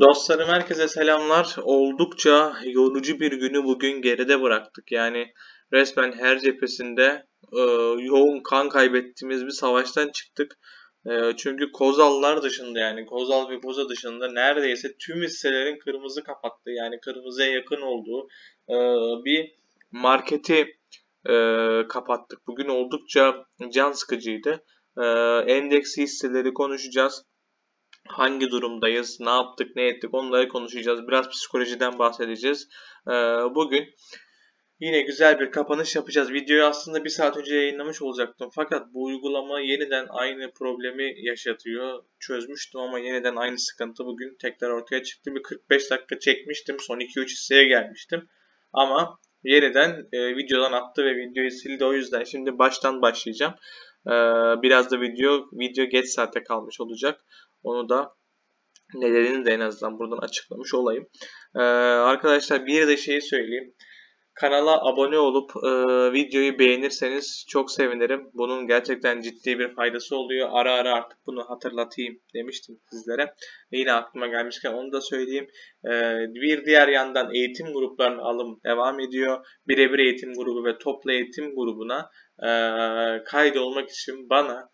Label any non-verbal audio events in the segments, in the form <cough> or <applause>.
Dostlarım herkese selamlar. Oldukça yorucu bir günü bugün geride bıraktık. Yani resmen her cephesinde e, yoğun kan kaybettiğimiz bir savaştan çıktık. E, çünkü Kozallar dışında yani Kozal ve Boza dışında neredeyse tüm hisselerin kırmızı kapattı. Yani kırmızıya yakın olduğu e, bir marketi e, kapattık. Bugün oldukça can sıkıcıydı. E, endeksi hisseleri konuşacağız hangi durumdayız, ne yaptık, ne ettik onları konuşacağız. Biraz psikolojiden bahsedeceğiz. Ee, bugün yine güzel bir kapanış yapacağız. Videoyu aslında bir saat önce yayınlamış olacaktım. Fakat bu uygulama yeniden aynı problemi yaşatıyor. Çözmüştüm ama yeniden aynı sıkıntı bugün tekrar ortaya çıktı. Bir 45 dakika çekmiştim. Son 2-3 hisseye gelmiştim. Ama yeniden e, videodan attı ve videoyu sildi. O yüzden şimdi baştan başlayacağım. Ee, biraz da video video geç saate kalmış olacak. Onu da nedenini de en azından buradan açıklamış olayım. Ee, arkadaşlar bir de şeyi söyleyeyim. Kanala abone olup e, videoyu beğenirseniz çok sevinirim. Bunun gerçekten ciddi bir faydası oluyor. Ara ara artık bunu hatırlatayım demiştim sizlere. Yine aklıma gelmişken onu da söyleyeyim. E, bir diğer yandan eğitim gruplarının alım devam ediyor. Birebir eğitim grubu ve toplu eğitim grubuna e, kaydolmak için bana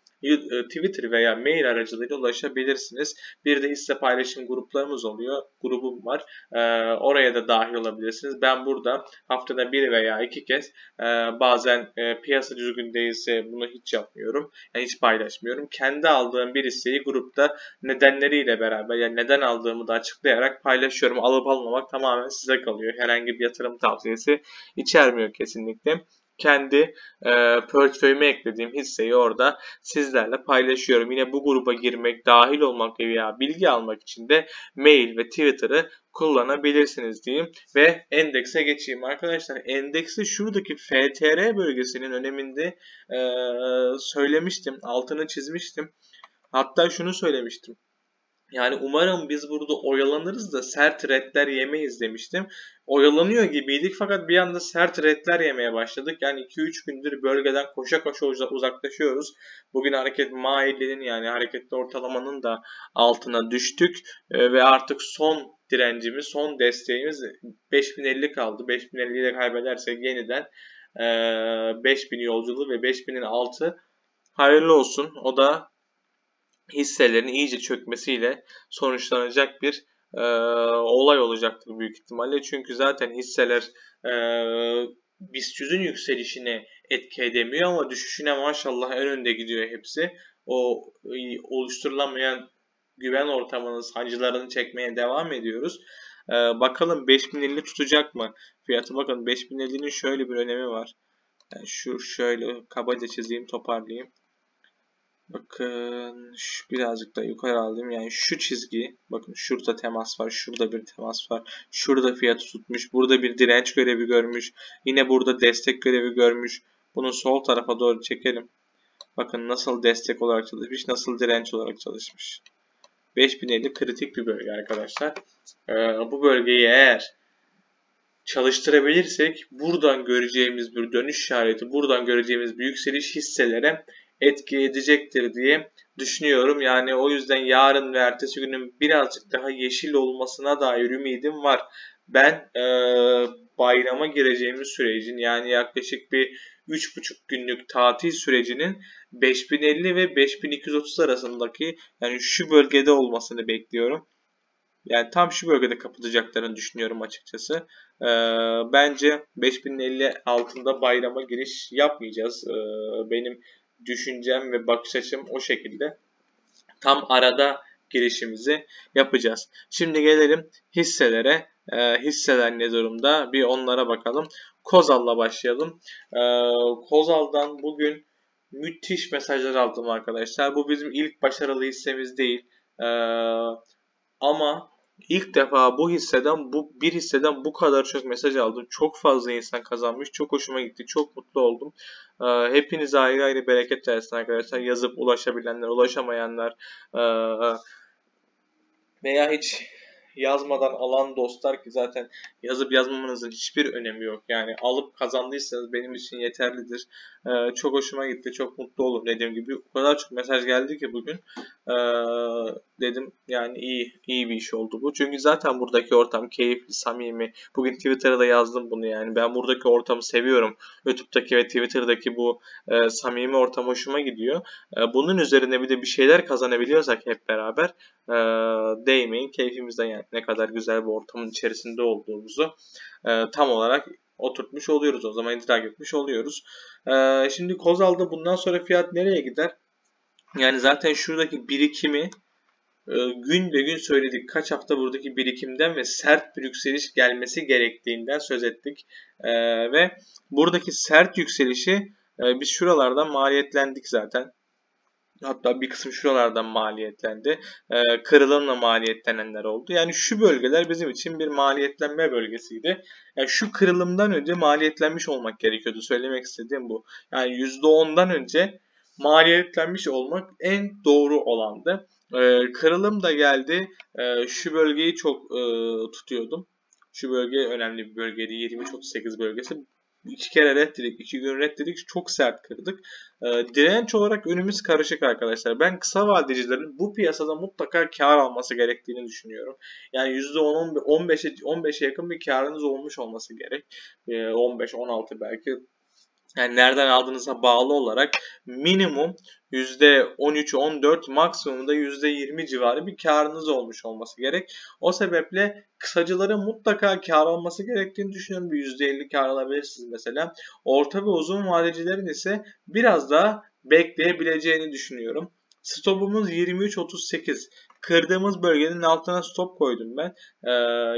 Twitter veya mail aracılığıyla ulaşabilirsiniz. Bir de hisse paylaşım gruplarımız oluyor. Grubum var. E, oraya da dahil olabilirsiniz. Ben burada haftada bir veya iki kez e, bazen piyasa düzgün değilse bunu hiç yapmıyorum. Yani hiç paylaşmıyorum. Kendi aldığım bir hisseyi grupta nedenleriyle beraber yani neden aldığımı da açıklayarak paylaşıyorum. Alıp almamak tamamen size kalıyor. Herhangi bir yatırım tavsiyesi içermiyor kesinlikle kendi e, portföyüme eklediğim hisseyi orada sizlerle paylaşıyorum. Yine bu gruba girmek, dahil olmak veya bilgi almak için de mail ve Twitter'ı kullanabilirsiniz diyeyim. Ve endekse geçeyim arkadaşlar. Endeksi şuradaki FTR bölgesinin öneminde e, söylemiştim. Altını çizmiştim. Hatta şunu söylemiştim. Yani umarım biz burada oyalanırız da sert redler yemeyiz demiştim. Oyalanıyor gibiydik fakat bir anda sert redler yemeye başladık. Yani 2-3 gündür bölgeden koşa koşa uzaklaşıyoruz. Bugün hareket maillenin yani hareketli ortalamanın da altına düştük. Ee, ve artık son direncimiz, son desteğimiz 5050 kaldı. 5050'yi de kaybedersek yeniden 5000 e, yolculuğu ve 5000'in altı hayırlı olsun. O da hisselerin iyice çökmesiyle sonuçlanacak bir e, olay olacaktır büyük ihtimalle. Çünkü zaten hisseler e, BIST 100'ün yükselişine etki edemiyor ama düşüşüne maşallah en önde gidiyor hepsi. O e, oluşturulamayan güven ortamının sancılarını çekmeye devam ediyoruz. Ee, bakalım 5050 tutacak mı? Fiyatı bakın 5050'nin şöyle bir önemi var. Yani şu şöyle kabaca çizeyim toparlayayım. Bakın şu birazcık da yukarı aldım. Yani şu çizgi bakın şurada temas var. Şurada bir temas var. Şurada fiyatı tutmuş. Burada bir direnç görevi görmüş. Yine burada destek görevi görmüş. Bunu sol tarafa doğru çekelim. Bakın nasıl destek olarak çalışmış. Nasıl direnç olarak çalışmış. 5050 kritik bir bölge arkadaşlar. Ee, bu bölgeyi eğer çalıştırabilirsek buradan göreceğimiz bir dönüş işareti, buradan göreceğimiz bir yükseliş hisselere etki edecektir diye düşünüyorum. Yani o yüzden yarın ve ertesi günün birazcık daha yeşil olmasına dair ümidim var. Ben e, bayrama gireceğimiz sürecin yani yaklaşık bir 3,5 günlük tatil sürecinin 5050 ve 5230 arasındaki yani şu bölgede olmasını bekliyorum. Yani tam şu bölgede kapatacaklarını düşünüyorum açıkçası. Ee, bence 5050 altında bayrama giriş yapmayacağız. Ee, benim düşüncem ve bakış açım o şekilde. Tam arada girişimizi yapacağız. Şimdi gelelim hisselere. E, hisseler ne durumda? Bir onlara bakalım. Kozal'la başlayalım. E, Kozal'dan bugün müthiş mesajlar aldım arkadaşlar. Bu bizim ilk başarılı hissemiz değil. E, ama ilk defa bu hisseden bu bir hisseden bu kadar çok mesaj aldım. Çok fazla insan kazanmış. Çok hoşuma gitti. Çok mutlu oldum. Ee, hepinize ayrı ayrı bereket versin arkadaşlar. Yazıp ulaşabilenler, ulaşamayanlar ee, veya hiç yazmadan alan dostlar ki zaten yazıp yazmamanızın hiçbir önemi yok. Yani alıp kazandıysanız benim için yeterlidir. Ee, çok hoşuma gitti. Çok mutlu oldum dediğim gibi. O kadar çok mesaj geldi ki bugün. Ee, dedim yani iyi iyi bir iş oldu bu. Çünkü zaten buradaki ortam keyifli, samimi. Bugün Twitter'da da yazdım bunu yani. Ben buradaki ortamı seviyorum. YouTube'daki ve Twitter'daki bu e, samimi ortam hoşuma gidiyor. E, bunun üzerine bir de bir şeyler kazanabiliyorsak hep beraber e, değmeyin. Keyfimizden yani ne kadar güzel bir ortamın içerisinde olduğumuzu e, tam olarak oturtmuş oluyoruz. O zaman idrak etmiş oluyoruz. E, şimdi Kozal'da bundan sonra fiyat nereye gider? Yani zaten şuradaki birikimi e, gün be gün söyledik. Kaç hafta buradaki birikimden ve sert bir yükseliş gelmesi gerektiğinden söz ettik. E, ve buradaki sert yükselişi e, biz şuralardan maliyetlendik zaten. Hatta bir kısım şuralardan maliyetlendi. Ee, kırılımla maliyetlenenler oldu. Yani şu bölgeler bizim için bir maliyetlenme bölgesiydi. Yani şu kırılımdan önce maliyetlenmiş olmak gerekiyordu. Söylemek istediğim bu. Yani %10'dan önce maliyetlenmiş olmak en doğru olandı. Ee, kırılım da geldi. Ee, şu bölgeyi çok e, tutuyordum. Şu bölge önemli bir bölgeydi. 23-38 bölgesi iki kere reddedik, iki gün reddedik. Çok sert kırdık. E, direnç olarak önümüz karışık arkadaşlar. Ben kısa vadecilerin bu piyasada mutlaka kar alması gerektiğini düşünüyorum. Yani %10, 15'e 15'e yakın bir karınız olmuş olması gerek. E, 15, 16 belki yani nereden aldığınıza bağlı olarak minimum %13-14 maksimumda %20 civarı bir karınız olmuş olması gerek. O sebeple kısacıların mutlaka kar alması gerektiğini düşünüyorum. Bir %50 kar alabilirsiniz mesela. Orta ve uzun vadecilerin ise biraz daha bekleyebileceğini düşünüyorum. Stopumuz 23.38. Kırdığımız bölgenin altına stop koydum ben. Ee,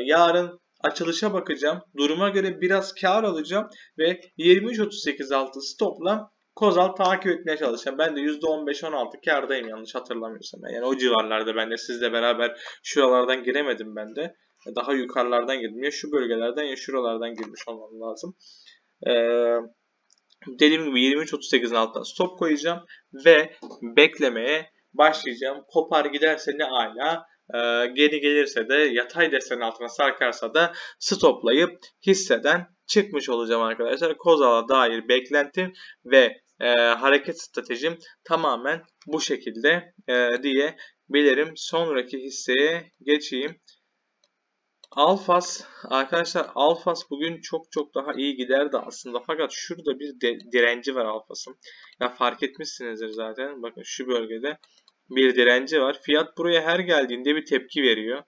yarın açılışa bakacağım. Duruma göre biraz kar alacağım ve 23.38 altı stopla Kozal takip etmeye çalışacağım. Ben de %15-16 kardayım yanlış hatırlamıyorsam. Yani o civarlarda ben de sizle beraber şuralardan giremedim ben de. Daha yukarılardan girdim. Ya şu bölgelerden ya şuralardan girmiş olmam lazım. Ee, dediğim gibi 23.38'in altına stop koyacağım ve beklemeye başlayacağım. Kopar giderse ne ala e, geri gelirse de yatay desen altına sarkarsa da stoplayıp hisseden çıkmış olacağım arkadaşlar. Kozal'a dair beklentim ve e, hareket stratejim tamamen bu şekilde e, diye bilirim. Sonraki hisseye geçeyim. Alfas arkadaşlar Alfas bugün çok çok daha iyi giderdi aslında fakat şurada bir de, direnci var Alfas'ın. Ya fark etmişsinizdir zaten. Bakın şu bölgede bir direnci var. Fiyat buraya her geldiğinde bir tepki veriyor.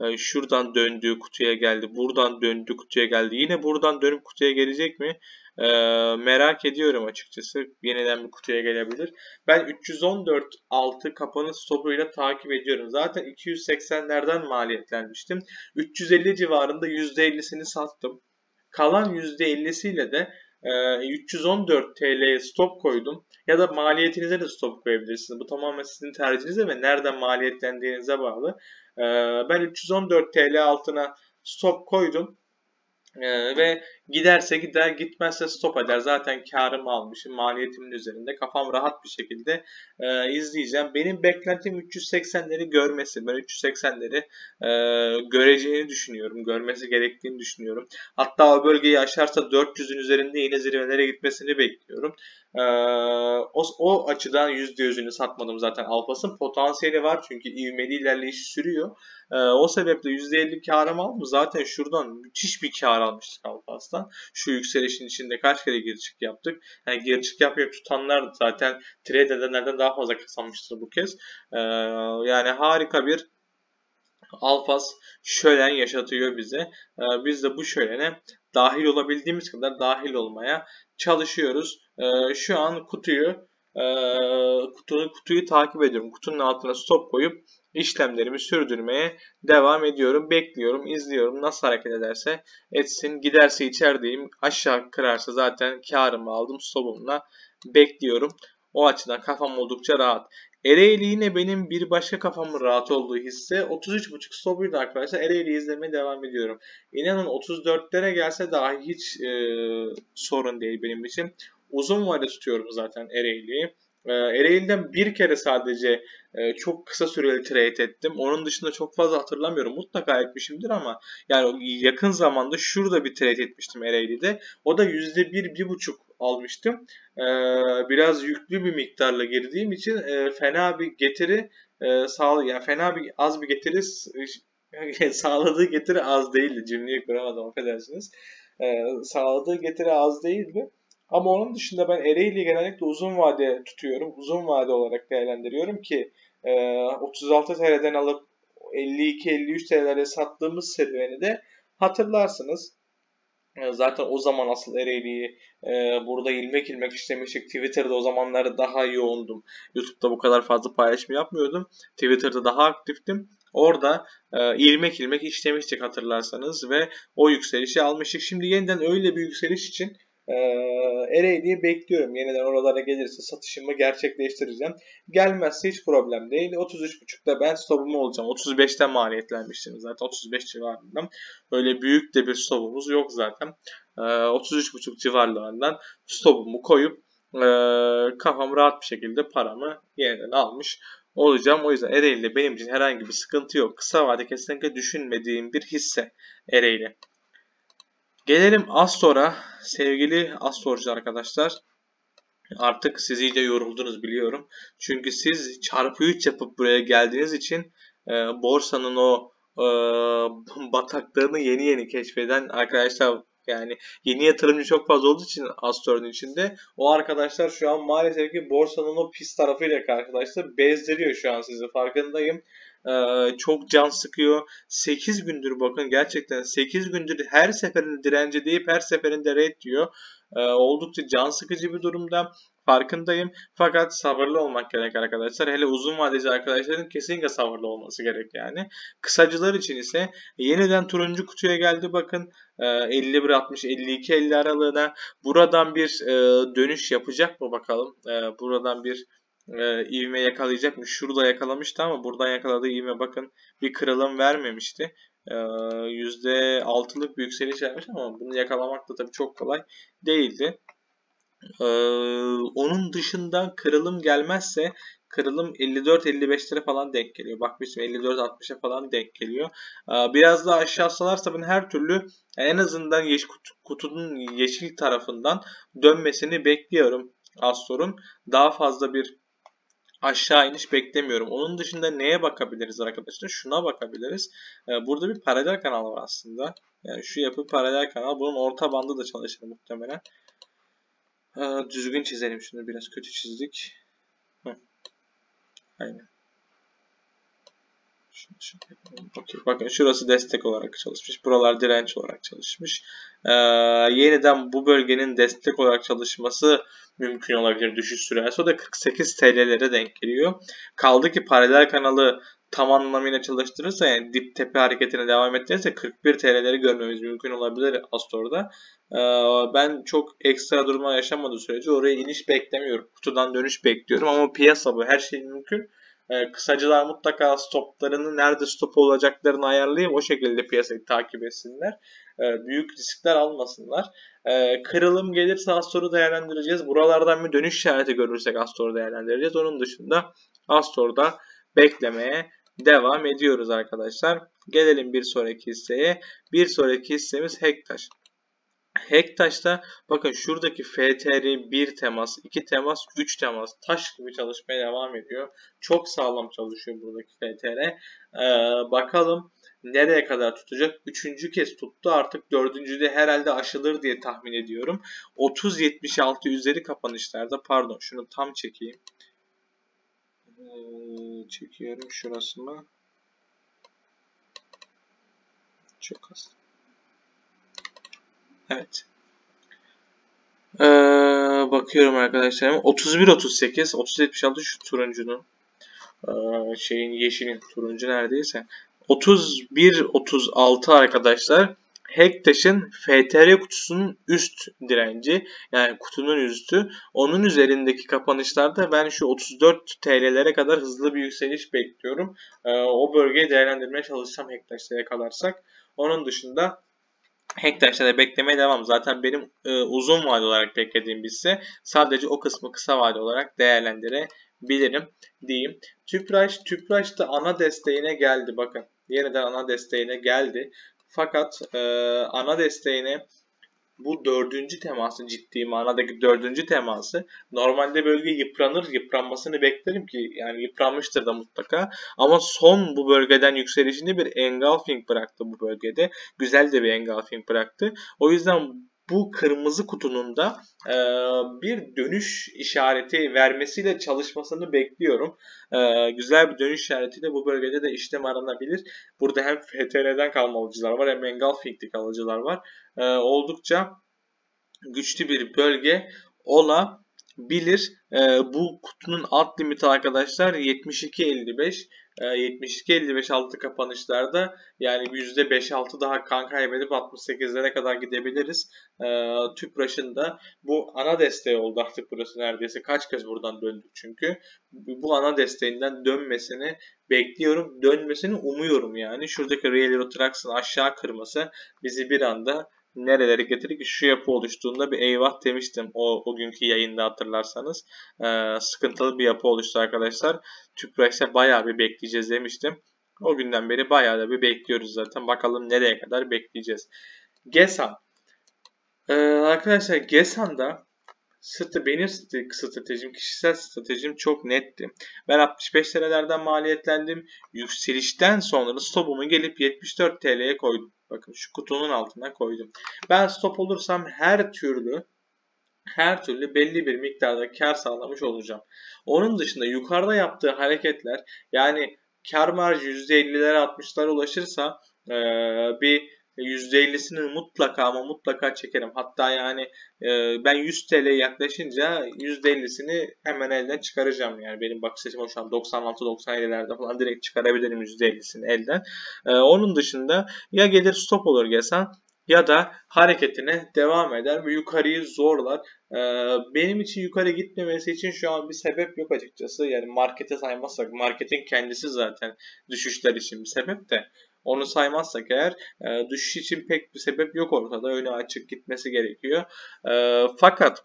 Yani şuradan döndüğü kutuya geldi. Buradan döndü kutuya geldi. Yine buradan dönüp kutuya gelecek mi? Ee, merak ediyorum açıkçası. Yeniden bir kutuya gelebilir. Ben 314 altı kapanış stopuyla takip ediyorum. Zaten 280'lerden maliyetlenmiştim. 350 civarında %50'sini sattım. Kalan %50'siyle de 314 TL'ye stop koydum. Ya da maliyetinize de stop koyabilirsiniz. Bu tamamen sizin tercihinize ve nereden maliyetlendiğinize bağlı. Ee, ben 314 TL altına stop koydum. Ee, ve giderse gider gitmezse stop eder. Zaten karımı almışım maliyetimin üzerinde. Kafam rahat bir şekilde e, izleyeceğim. Benim beklentim 380'leri görmesi. Ben 380'leri e, göreceğini düşünüyorum. Görmesi gerektiğini düşünüyorum. Hatta o bölgeyi aşarsa 400'ün üzerinde yine zirvelere gitmesini bekliyorum. E, o, o açıdan %100'ünü satmadım zaten. Alfas'ın potansiyeli var çünkü ivmeli ilerleyiş sürüyor. E, o sebeple %50 karım aldım. Zaten şuradan müthiş bir kar almıştık Alfas'tan. Şu yükselişin içinde kaç kere geri çık yaptık. Yani geri çık yapıp tutanlar zaten trade edenlerden daha fazla kazanmıştır bu kez. E, yani harika bir Alfas şölen yaşatıyor bize. Ee, biz de bu şölene dahil olabildiğimiz kadar dahil olmaya çalışıyoruz. Ee, şu an kutuyu kutuyu, kutuyu takip ediyorum. Kutunun altına stop koyup işlemlerimi sürdürmeye devam ediyorum. Bekliyorum, izliyorum. Nasıl hareket ederse etsin. Giderse içerideyim. Aşağı kırarsa zaten karımı aldım stopumla. Bekliyorum. O açıdan kafam oldukça rahat. Ereğli yine benim bir başka kafamın rahat olduğu hisse 33.5 stopuydu arkadaşlar. Ereğli izlemeye devam ediyorum. İnanın 34'lere gelse daha hiç e, sorun değil benim için. Uzun vade tutuyorum zaten Ereğli'yi. E, Ereğli'den bir kere sadece e, çok kısa süreli trade ettim. Onun dışında çok fazla hatırlamıyorum. Mutlaka etmişimdir ama yani yakın zamanda şurada bir trade etmiştim Ereğli'de. O da %1-1,5 almıştım. E, biraz yüklü bir miktarla girdiğim için e, fena bir getiri e, sağ yani fena bir az bir getiri <laughs> sağladığı getiri az değildi. Cümleyi kuramadım affedersiniz. E, sağladığı getiri az değildi. Ama onun dışında ben Ereğli'yi genellikle uzun vade tutuyorum. Uzun vade olarak değerlendiriyorum ki e, 36 TL'den alıp 52-53 TL'lere sattığımız serüveni de hatırlarsınız. E, zaten o zaman asıl Ereğli'yi e, burada ilmek ilmek işlemiştik. Twitter'da o zamanlar daha yoğundum. YouTube'da bu kadar fazla paylaşım yapmıyordum. Twitter'da daha aktiftim. Orada e, ilmek ilmek işlemiştik hatırlarsanız ve o yükselişi almıştık. Şimdi yeniden öyle bir yükseliş için e, Ereğli'yi bekliyorum. Yeniden oralara gelirse satışımı gerçekleştireceğim. Gelmezse hiç problem değil. 33.5'da ben stopumu olacağım. 35'ten maliyetlenmiştim zaten. 35 civarında. Öyle büyük de bir stopumuz yok zaten. E, 33.5 civarlarından stopumu koyup e, kafam rahat bir şekilde paramı yeniden almış olacağım. O yüzden Ereğli benim için herhangi bir sıkıntı yok. Kısa vade kesinlikle düşünmediğim bir hisse Ereğli. Gelelim Astor'a. Sevgili Astorcu arkadaşlar. Artık siz iyice yoruldunuz biliyorum. Çünkü siz çarpı 3 yapıp buraya geldiğiniz için e, borsanın o e, <laughs> bataklığını yeni yeni keşfeden arkadaşlar yani yeni yatırımcı çok fazla olduğu için Astor'un içinde o arkadaşlar şu an maalesef ki borsanın o pis tarafıyla karşılaştı. Bezdiriyor şu an sizi farkındayım. Çok can sıkıyor. 8 gündür bakın gerçekten 8 gündür her seferinde direnci deyip her seferinde red diyor. Oldukça can sıkıcı bir durumda. Farkındayım. Fakat sabırlı olmak gerek arkadaşlar. Hele uzun vadeci arkadaşların kesinlikle sabırlı olması gerek yani. Kısacılar için ise yeniden turuncu kutuya geldi bakın. 51-60, 52-50 aralığına. Buradan bir dönüş yapacak mı bakalım. Buradan bir e, ivme yakalayacak mı? Şurada yakalamıştı ama buradan yakaladığı ivme bakın bir kırılım vermemişti. E, %6'lık bir yükseliş vermiş ama bunu yakalamak da tabii çok kolay değildi. Ee, onun dışında kırılım gelmezse kırılım 54-55'lere falan denk geliyor. Bakmıştım 54-60'a falan denk geliyor. Ee, biraz daha aşağı salarsa ben her türlü en azından yeş kutunun yeşil tarafından dönmesini bekliyorum Astor'un. Daha fazla bir aşağı iniş beklemiyorum. Onun dışında neye bakabiliriz arkadaşlar? Şuna bakabiliriz. Ee, burada bir paralel kanal var aslında. Yani şu yapı paralel kanal. Bunun orta bandı da çalışır muhtemelen. Aa, düzgün çizelim şunu biraz kötü çizdik. Hı. Aynen. Okay. Bakın şurası destek olarak çalışmış. Buralar direnç olarak çalışmış. Ee, yeniden bu bölgenin destek olarak çalışması mümkün olabilir düşüş sürerse. O da 48 TL'lere denk geliyor. Kaldı ki paralel kanalı tam anlamıyla çalıştırırsa yani dip tepe hareketine devam ettirirse 41 TL'leri görmemiz mümkün olabilir Astor'da. Ee, ben çok ekstra durumlar yaşamadığı sürece oraya iniş beklemiyorum. Kutudan dönüş bekliyorum ama piyasa bu. Her şey mümkün. Ee, kısacılar mutlaka stoplarını nerede stop olacaklarını ayarlayıp o şekilde piyasayı takip etsinler. Ee, büyük riskler almasınlar. Kırılım gelirse Astor'u değerlendireceğiz. Buralardan bir dönüş işareti görürsek Astor'u değerlendireceğiz. Onun dışında Astor'da beklemeye devam ediyoruz arkadaşlar. Gelelim bir sonraki hisseye. Bir sonraki hissemiz Hektaş. Hektaş'ta bakın şuradaki FTR 1 temas, 2 temas, 3 temas taş gibi çalışmaya devam ediyor. Çok sağlam çalışıyor buradaki FTR. Ee, bakalım nereye kadar tutacak? Üçüncü kez tuttu. Artık dördüncüde herhalde aşılır diye tahmin ediyorum. 30-76 üzeri kapanışlarda pardon şunu tam çekeyim. Ee, çekiyorum şurasını. Çok az. Evet. Ee, bakıyorum arkadaşlar. 31-38, 30-76 şu turuncunun ee, şeyin yeşilin turuncu neredeyse. 31-36 arkadaşlar. Hektaş'ın FTR kutusunun üst direnci yani kutunun üstü. Onun üzerindeki kapanışlarda ben şu 34 TL'lere kadar hızlı bir yükseliş bekliyorum. Ee, o bölgeyi değerlendirmeye çalışacağım Hektaş'ta yakalarsak. Onun dışında Hacktaş'ta da beklemeye devam. Zaten benim e, uzun vade olarak beklediğim hisse. Sadece o kısmı kısa vade olarak değerlendirebilirim diyeyim. Tüpraş, Tüpraş da ana desteğine geldi. Bakın yeniden ana desteğine geldi. Fakat e, ana desteğine bu dördüncü teması ciddi manadaki dördüncü teması normalde bölge yıpranır yıpranmasını beklerim ki yani yıpranmıştır da mutlaka. Ama son bu bölgeden yükselişini bir engulfing bıraktı bu bölgede. Güzel de bir engulfing bıraktı. O yüzden bu kırmızı kutunun da e, bir dönüş işareti vermesiyle çalışmasını bekliyorum. E, güzel bir dönüş işaretiyle bu bölgede de işlem aranabilir. Burada hem FTR'den kalma alıcılar var hem Engulfing'lik alıcılar var. E, oldukça güçlü bir bölge olabilir. E, bu kutunun alt limiti arkadaşlar 72.55. 72-55 altı kapanışlarda yani %5-6 daha kan kaybedip 68'lere kadar gidebiliriz. E, Tüpraş'ın da bu ana desteği oldu artık burası neredeyse. Kaç kez buradan döndük çünkü. Bu ana desteğinden dönmesini bekliyorum. Dönmesini umuyorum yani. Şuradaki Real Euro Trucks'ın aşağı kırması bizi bir anda nerelere getirir ki şu yapı oluştuğunda bir eyvah demiştim o, o günkü yayında hatırlarsanız. Ee, sıkıntılı bir yapı oluştu arkadaşlar. Tüprax'e bayağı bir bekleyeceğiz demiştim. O günden beri bayağı da bir bekliyoruz zaten. Bakalım nereye kadar bekleyeceğiz. GESAN. Ee, arkadaşlar GESAN'da benim stratejim, kişisel stratejim çok netti. Ben 65 TL'lerden maliyetlendim. Yükselişten sonra stopumu gelip 74 TL'ye koydum. Bakın şu kutunun altına koydum. Ben stop olursam her türlü her türlü belli bir miktarda kar sağlamış olacağım. Onun dışında yukarıda yaptığı hareketler yani kar marjı %50'lere 60'lara ulaşırsa ee, bir %50'sini mutlaka ama mutlaka çekerim. Hatta yani e, ben 100 TL yaklaşınca %50'sini hemen elden çıkaracağım. Yani benim bakış açım şu an 96-97'lerde falan direkt çıkarabilirim %50'sini elden. E, onun dışında ya gelir stop olur gelsen ya da hareketine devam eder ve yukarıyı zorlar. Ee, benim için yukarı gitmemesi için şu an bir sebep yok açıkçası. Yani markete saymazsak marketin kendisi zaten düşüşler için bir sebep de. Onu saymazsak eğer e, düşüş için pek bir sebep yok ortada. Öyle açık gitmesi gerekiyor. E, fakat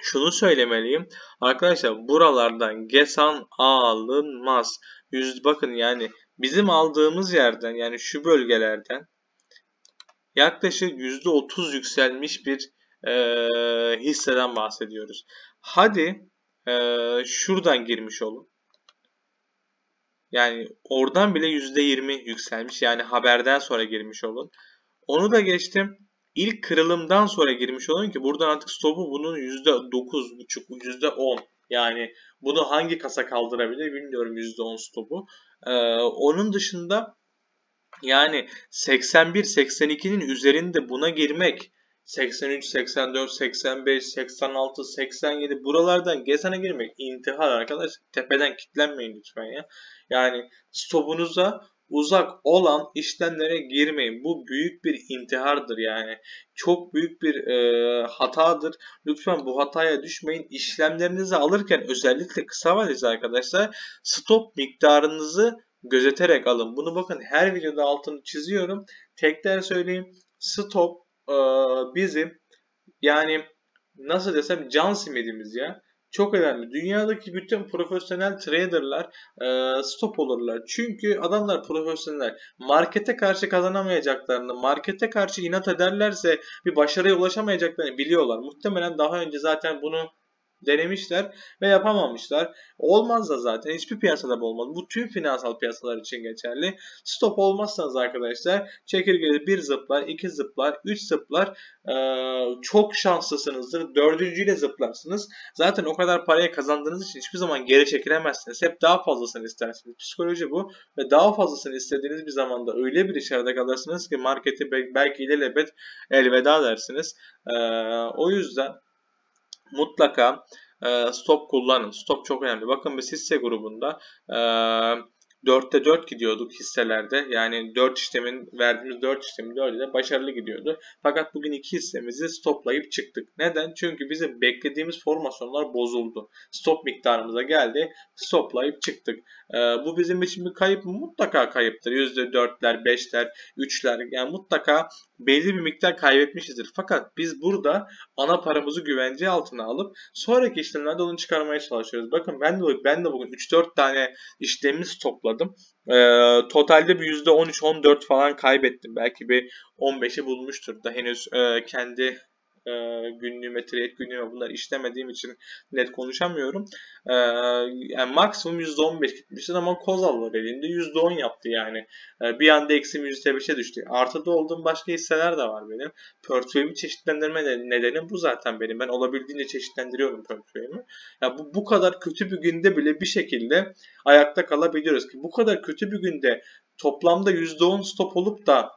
şunu söylemeliyim. Arkadaşlar buralardan GESAN alınmaz. Yüz, bakın yani bizim aldığımız yerden yani şu bölgelerden yaklaşık %30 yükselmiş bir e, hisseden bahsediyoruz. Hadi e, şuradan girmiş olun. Yani oradan bile %20 yükselmiş. Yani haberden sonra girmiş olun. Onu da geçtim. İlk kırılımdan sonra girmiş olun ki buradan artık stopu bunun %9,5, %10. Yani bunu hangi kasa kaldırabilir bilmiyorum %10 stopu. Ee, onun dışında yani 81-82'nin üzerinde buna girmek 83, 84, 85, 86, 87 buralardan Gesan'a girmek intihar arkadaş. Tepeden kitlenmeyin lütfen ya. Yani stopunuza uzak olan işlemlere girmeyin. Bu büyük bir intihardır yani. Çok büyük bir e, hatadır. Lütfen bu hataya düşmeyin. İşlemlerinizi alırken özellikle kısa vadeli arkadaşlar stop miktarınızı gözeterek alın. Bunu bakın her videoda altını çiziyorum. Tekrar söyleyeyim. Stop e, bizim yani nasıl desem can simidimiz ya. Çok önemli. Dünyadaki bütün profesyonel traderlar e, stop olurlar. Çünkü adamlar profesyonel. Markete karşı kazanamayacaklarını, markete karşı inat ederlerse bir başarıya ulaşamayacaklarını biliyorlar. Muhtemelen daha önce zaten bunu denemişler ve yapamamışlar. Olmaz da zaten hiçbir piyasada bu olmaz. Bu tüm finansal piyasalar için geçerli. Stop olmazsanız arkadaşlar çekirgede bir zıplar, iki zıplar, üç zıplar çok şanslısınızdır. Dördüncüyle zıplarsınız. Zaten o kadar parayı kazandığınız için hiçbir zaman geri çekilemezsiniz. Hep daha fazlasını istersiniz. Psikoloji bu. Ve daha fazlasını istediğiniz bir zamanda öyle bir içeride kalırsınız ki marketi belki ilelebet elveda dersiniz. O yüzden mutlaka e, stop kullanın. Stop çok önemli. Bakın biz hisse grubunda e, 4'te 4 gidiyorduk hisselerde. Yani 4 işlemin verdiğimiz 4 işlemin 4'ü de başarılı gidiyordu. Fakat bugün 2 hissemizi stoplayıp çıktık. Neden? Çünkü bizim beklediğimiz formasyonlar bozuldu. Stop miktarımıza geldi. Stoplayıp çıktık. E, bu bizim için bir kayıp mı? Mutlaka kayıptır. %4'ler, 5'ler, 3'ler yani mutlaka belli bir miktar kaybetmişizdir. Fakat biz burada ana paramızı güvence altına alıp sonraki işlemlerde onu çıkarmaya çalışıyoruz. Bakın ben de, ben de bugün 3-4 tane işlemimiz topladım. E, totalde bir %13-14 falan kaybettim. Belki bir 15'i bulmuştur da henüz e, kendi e, günlüğüme, trade günlüğüme bunları işlemediğim için net konuşamıyorum. E, yani maksimum %15 gitmiştir ama Kozal var elinde %10 yaptı yani. E, bir anda eksim %5'e düştü. Artıda olduğum başka hisseler de var benim. Portföyümü çeşitlendirme nedeni bu zaten benim. Ben olabildiğince çeşitlendiriyorum portföyümü. Ya bu, bu kadar kötü bir günde bile bir şekilde ayakta kalabiliyoruz ki bu kadar kötü bir günde toplamda %10 stop olup da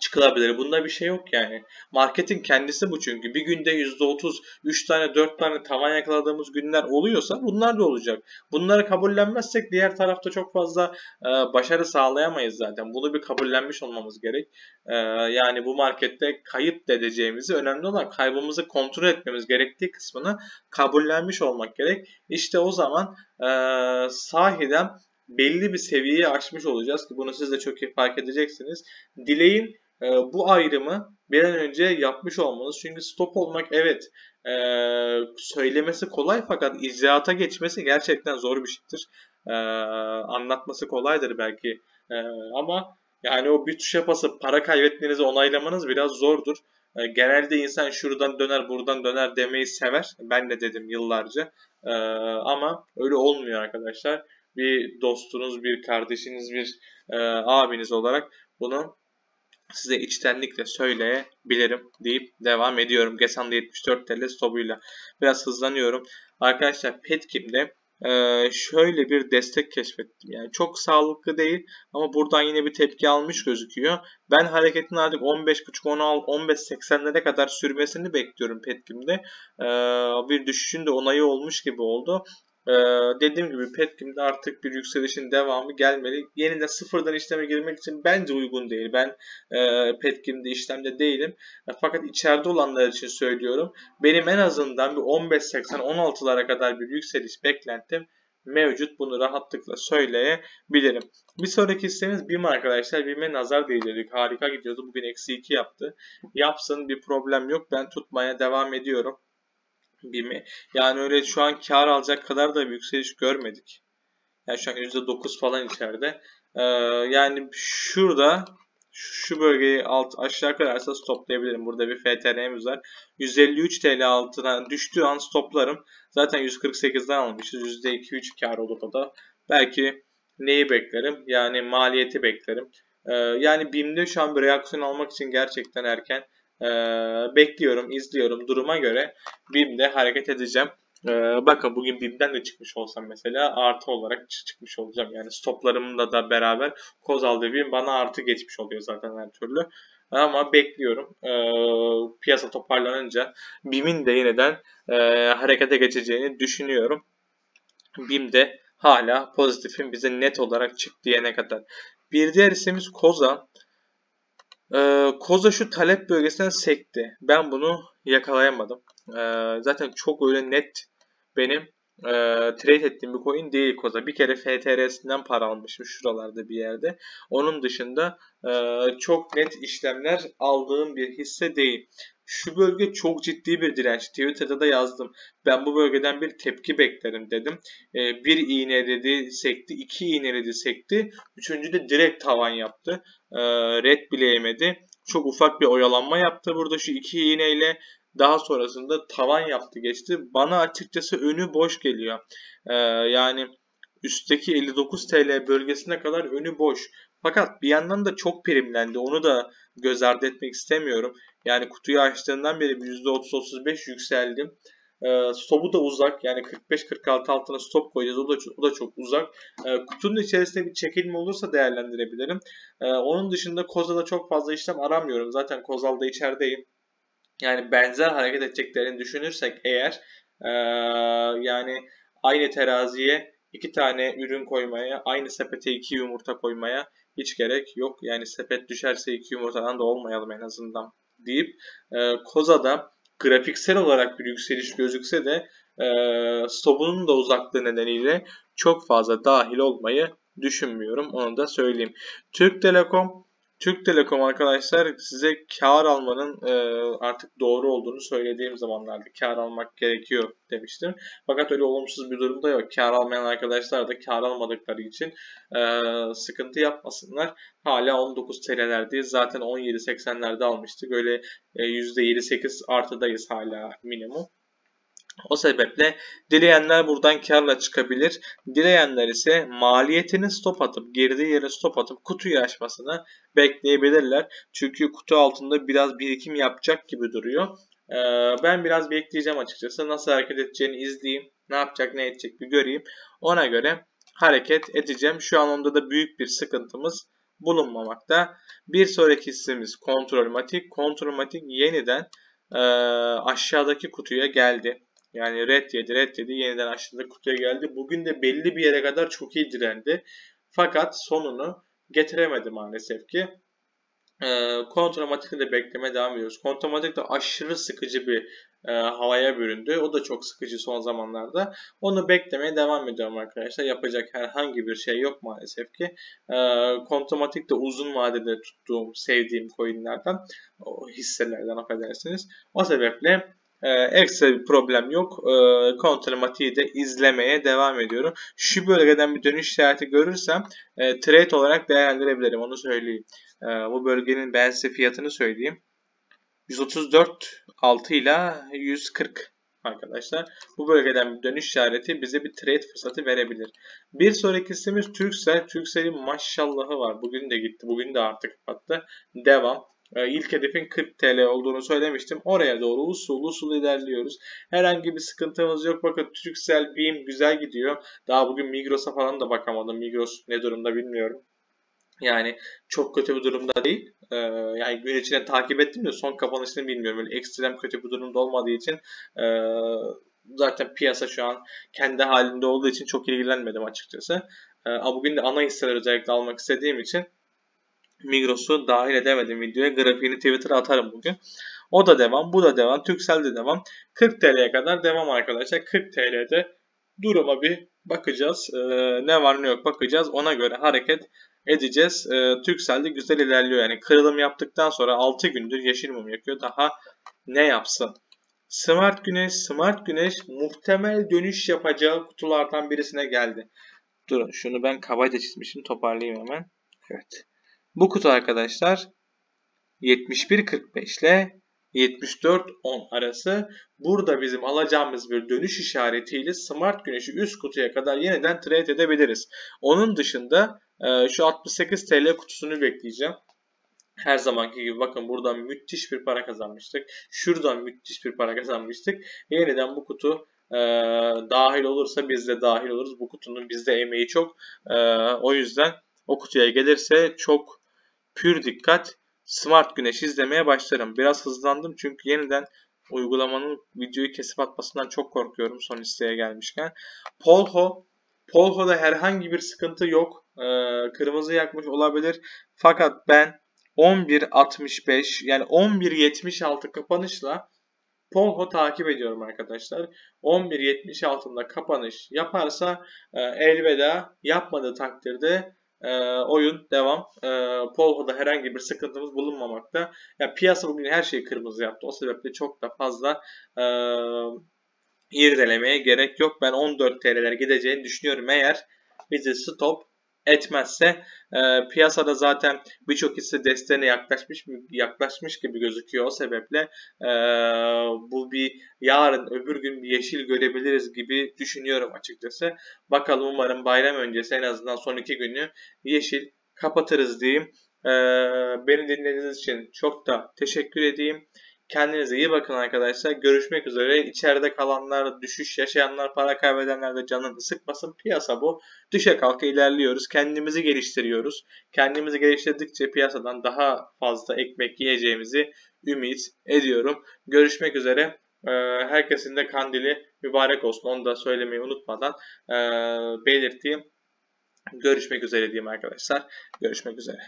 çıkılabilir. Bunda bir şey yok yani. Marketin kendisi bu çünkü. Bir günde %30, 3 tane 4 tane tavan yakaladığımız günler oluyorsa bunlar da olacak. Bunları kabullenmezsek diğer tarafta çok fazla e, başarı sağlayamayız zaten. Bunu bir kabullenmiş olmamız gerek. E, yani bu markette kayıp edeceğimizi önemli olan kaybımızı kontrol etmemiz gerektiği kısmını kabullenmiş olmak gerek. İşte o zaman e, sahiden belli bir seviyeyi aşmış olacağız ki bunu siz de çok iyi fark edeceksiniz. Dileğin e, bu ayrımı bir an önce yapmış olmanız. Çünkü stop olmak evet e, söylemesi kolay fakat icraata geçmesi gerçekten zor bir şeydir. E, anlatması kolaydır belki ama yani o bir tuşa basıp para kaybetmenizi onaylamanız biraz zordur. Genelde insan şuradan döner buradan döner demeyi sever. Ben de dedim yıllarca. Ama öyle olmuyor arkadaşlar. Bir dostunuz, bir kardeşiniz, bir abiniz olarak bunu size içtenlikle söyleyebilirim deyip devam ediyorum. Gesan'da 74 TL stopuyla. Biraz hızlanıyorum. Arkadaşlar Petkim'de ee, şöyle bir destek keşfettim. Yani çok sağlıklı değil ama buradan yine bir tepki almış gözüküyor. Ben hareketin artık 15.5 16 15.80'lere kadar sürmesini bekliyorum Petkim'de. Ee, bir düşüşün de onayı olmuş gibi oldu. Ee, dediğim gibi Petkim'de artık bir yükselişin devamı gelmeli. Yeniden sıfırdan işleme girmek için bence uygun değil. Ben e, Petkim'de işlemde değilim. E, fakat içeride olanlar için söylüyorum. Benim en azından bir 15-80-16'lara kadar bir yükseliş beklentim mevcut. Bunu rahatlıkla söyleyebilirim. Bir sonraki hissemiz BİM arkadaşlar. BİM'e nazar değdirdik. Harika gidiyordu. Bugün eksi 2 yaptı. Yapsın bir problem yok. Ben tutmaya devam ediyorum. BİM'i. Yani öyle şu an kar alacak kadar da bir yükseliş görmedik. Yani şu an %9 falan içeride. Ee, yani şurada şu bölgeyi alt aşağı kırarsa stoplayabilirim. Burada bir FTR'miz var. 153 TL altına düştüğü an stoplarım. Zaten 148'den almışız. %2-3 kar olur o da. Belki neyi beklerim? Yani maliyeti beklerim. Ee, yani BİM'de şu an bir reaksiyon almak için gerçekten erken. Ee, bekliyorum, izliyorum. Duruma göre BİM'de hareket edeceğim. Ee, bakın bugün BİM'den de çıkmış olsam mesela artı olarak çıkmış olacağım. Yani stoplarımla da beraber Kozal ve BİM bana artı geçmiş oluyor zaten her türlü. Ama bekliyorum. Ee, piyasa toparlanınca BİM'in de yeniden e, harekete geçeceğini düşünüyorum. BİM de hala pozitifin bize net olarak çık diyene kadar. Bir diğer ismimiz Koza. Ee, Koza şu talep bölgesinden sekti. Ben bunu yakalayamadım. Ee, zaten çok öyle net benim e, trade ettiğim bir coin değil Koza. Bir kere FTR'sinden para almışım şuralarda bir yerde. Onun dışında e, çok net işlemler aldığım bir hisse değil. Şu bölge çok ciddi bir direnç. Twitter'da da yazdım. Ben bu bölgeden bir tepki beklerim dedim. E, bir iğneledi sekti, iki iğneledi sekti. Üçüncü de direkt tavan yaptı. E, red bile yemedi. Çok ufak bir oyalanma yaptı burada şu iki iğneyle. Daha sonrasında tavan yaptı geçti. Bana açıkçası önü boş geliyor. E, yani üstteki 59 TL bölgesine kadar önü boş. Fakat bir yandan da çok primlendi. Onu da göz ardı etmek istemiyorum. Yani kutuyu açtığından beri %30-35 yükseldim. E, stopu da uzak. Yani 45-46 altına stop koyacağız. O da, o da çok uzak. E, kutunun içerisinde bir çekilme olursa değerlendirebilirim. E, onun dışında Kozal'da çok fazla işlem aramıyorum. Zaten Kozal'da içerideyim. Yani benzer hareket edeceklerini düşünürsek eğer e, yani aynı teraziye iki tane ürün koymaya, aynı sepete iki yumurta koymaya hiç gerek yok. Yani sepet düşerse iki yumurtadan da olmayalım en azından deyip e, Koza'da grafiksel olarak bir yükseliş gözükse de e, stopunun da uzaklığı nedeniyle çok fazla dahil olmayı düşünmüyorum. Onu da söyleyeyim. Türk Telekom Türk Telekom arkadaşlar size kar almanın e, artık doğru olduğunu söylediğim zamanlarda kar almak gerekiyor demiştim. Fakat öyle olumsuz bir durumda yok. Kar almayan arkadaşlar da kar almadıkları için e, sıkıntı yapmasınlar. Hala 19 TL'lerdeyiz. Zaten 17.80'lerde almıştık. Öyle e, %7-8 artıdayız hala minimum. O sebeple dileyenler buradan karla çıkabilir. Dileyenler ise maliyetini stop atıp girdiği yere stop atıp kutuyu açmasını bekleyebilirler. Çünkü kutu altında biraz birikim yapacak gibi duruyor. Ee, ben biraz bekleyeceğim açıkçası. Nasıl hareket edeceğini izleyeyim. Ne yapacak ne edecek bir göreyim. Ona göre hareket edeceğim. Şu an onda da büyük bir sıkıntımız bulunmamakta. Bir sonraki hissimiz kontrolmatik. Kontrolmatik yeniden e, aşağıdaki kutuya geldi. Yani red yedi red yedi yeniden aşağıda kutuya geldi. Bugün de belli bir yere kadar çok iyi direndi. Fakat sonunu getiremedi maalesef ki. E, kontramatikte de bekleme devam ediyoruz. Kontramatik de aşırı sıkıcı bir e, havaya büründü. O da çok sıkıcı son zamanlarda. Onu beklemeye devam ediyorum arkadaşlar. Yapacak herhangi bir şey yok maalesef ki. E, kontramatik de uzun vadede tuttuğum, sevdiğim coinlerden, o hisselerden affedersiniz. O sebeple ee, ekstra bir problem yok. Ee, kontramatiği de izlemeye devam ediyorum. Şu bölgeden bir dönüş işareti görürsem e, trade olarak değerlendirebilirim. Onu söyleyeyim. E, bu bölgenin ben size fiyatını söyleyeyim. 134 6 ile 140 arkadaşlar. Bu bölgeden bir dönüş işareti bize bir trade fırsatı verebilir. Bir sonraki hissemiz Türksel. Türksel'in maşallahı var. Bugün de gitti. Bugün de artık kapattı. Devam. Ee, ilk hedefin 40 TL olduğunu söylemiştim. Oraya doğru usul usul ilerliyoruz. Herhangi bir sıkıntımız yok. Bakın Türksel, BİM güzel gidiyor. Daha bugün Migros'a falan da bakamadım. Migros ne durumda bilmiyorum. Yani çok kötü bir durumda değil. Ee, yani gün içinde takip ettim de son kapanışını bilmiyorum. Böyle ekstrem kötü bir durumda olmadığı için e, zaten piyasa şu an kendi halinde olduğu için çok ilgilenmedim açıkçası. E, bugün de ana hisseler özellikle almak istediğim için Migros'u dahil edemedim videoya. Grafiğini Twitter'a atarım bugün. O da devam. Bu da devam. Türksel de devam. 40 TL'ye kadar devam arkadaşlar. 40 TL'de duruma bir bakacağız. Ee, ne var ne yok bakacağız. Ona göre hareket edeceğiz. Ee, Türksel de güzel ilerliyor. Yani kırılım yaptıktan sonra 6 gündür yeşil mum yakıyor. Daha ne yapsın? Smart Güneş, Smart Güneş muhtemel dönüş yapacağı kutulardan birisine geldi. Durun şunu ben kabaca çizmişim toparlayayım hemen. Evet. Bu kutu arkadaşlar 71.45 ile 74.10 arası. Burada bizim alacağımız bir dönüş işaretiyle Smart Güneş'i üst kutuya kadar yeniden trade edebiliriz. Onun dışında e, şu 68 TL kutusunu bekleyeceğim. Her zamanki gibi bakın buradan müthiş bir para kazanmıştık. Şuradan müthiş bir para kazanmıştık. Yeniden bu kutu e, dahil olursa biz de dahil oluruz. Bu kutunun bizde emeği çok. E, o yüzden o kutuya gelirse çok pür dikkat Smart Güneş izlemeye başlarım. Biraz hızlandım çünkü yeniden uygulamanın videoyu kesip atmasından çok korkuyorum son listeye gelmişken. Polho Polho'da herhangi bir sıkıntı yok. Ee, kırmızı yakmış olabilir. Fakat ben 11.65 yani 11.76 kapanışla Polho takip ediyorum arkadaşlar. 11.76'da kapanış yaparsa e, elveda yapmadığı takdirde e, oyun devam. E, Polho'da herhangi bir sıkıntımız bulunmamakta. Yani piyasa bugün her şeyi kırmızı yaptı. O sebeple çok da fazla e, irdelemeye gerek yok. Ben 14 TL'ler gideceğini düşünüyorum. Eğer bizi stop etmezse e, piyasada zaten birçok hisse desteğine yaklaşmış yaklaşmış gibi gözüküyor. O sebeple e, bu bir yarın öbür gün bir yeşil görebiliriz gibi düşünüyorum açıkçası. Bakalım umarım bayram öncesi en azından son iki günü yeşil kapatırız diyeyim. E, beni dinlediğiniz için çok da teşekkür edeyim. Kendinize iyi bakın arkadaşlar. Görüşmek üzere. İçeride kalanlar, düşüş yaşayanlar, para kaybedenler de canını sıkmasın. Piyasa bu. Düşe kalka ilerliyoruz. Kendimizi geliştiriyoruz. Kendimizi geliştirdikçe piyasadan daha fazla ekmek yiyeceğimizi ümit ediyorum. Görüşmek üzere. Ee, herkesin de kandili mübarek olsun. Onu da söylemeyi unutmadan ee, belirteyim. Görüşmek üzere diyeyim arkadaşlar. Görüşmek üzere.